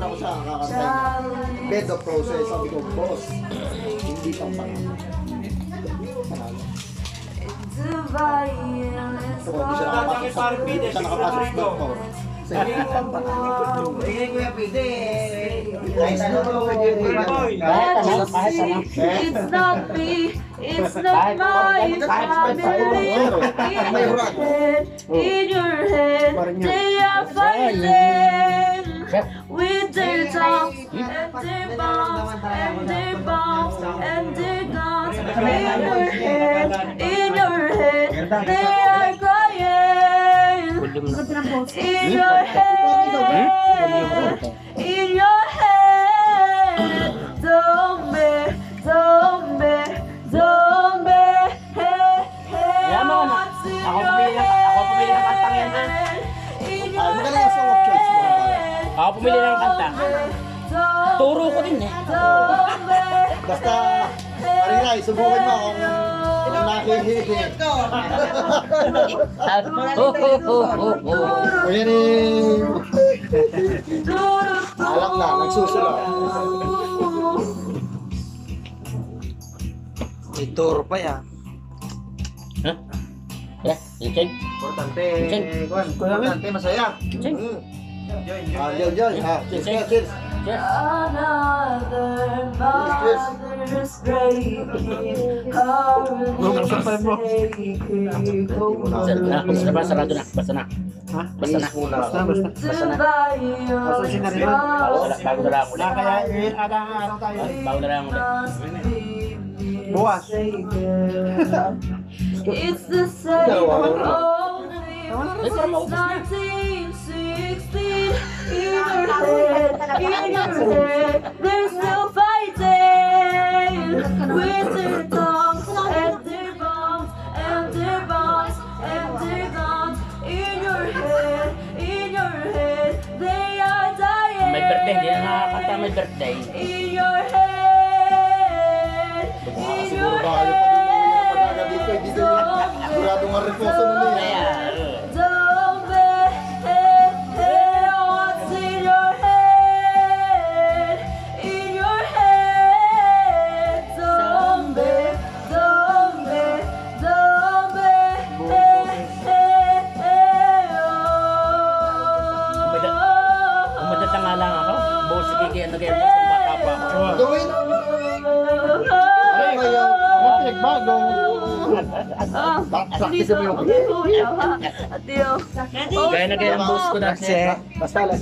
End of process. Sabi ko, boss, hindi pang panalo. Panalo. So, kung hindi siya nakapasok sa hindi siya nakapasok sa doctor. Sa hindi pang panalo. Kahit ano. Kahit ano, kahit ano. It's not me, it's not my family. May hurag. In your head, they are fighting with their tongues and their bombs and their bombs and their guns. In your head, in your head, they are crying. In your head, in your head, zombie, zombie, zombie. Hey, hey, Kaya mo, na- what's in ako your pumili ng- ako pumili ng kantang yan, ha? head? In Ah, your magaling Ako pumili ng kanta. Turo ko din eh. Basta, Marinay, subukan mo kung nakihihi. Ho, ho, ho, ho, ho. Kuya ni... Alak na, nagsusulong. Ituro pa yan. Ha? Yeah, Richard. Importante, Cheng. Kwan, importante, masaya. Cheng. Mm. Ah, yun, yun. Ah, cheers, cheers, cheers. Another mother's is aching, Basta na, basta na, na, basta na. Ha? Basta na. Basta, basta na. to buy your Asusin na rin. Bago na, na lang ulit. Na kaya, eh, ada araw tayo. Bago na lang ulit. Bukas. It's the same old Eh, para since maubos still fighting with their tongues and their bombs and their bombs and their guns. In your head, in your head, they are dying. Birthday. In your head. Ano kaya bukas kung bata pa ako. Gawin. Ay, kaya, may pinagbago. Ah, Practice mo yung Atiyo. Gaya na kaya ang bukas ko dati. Basta lang.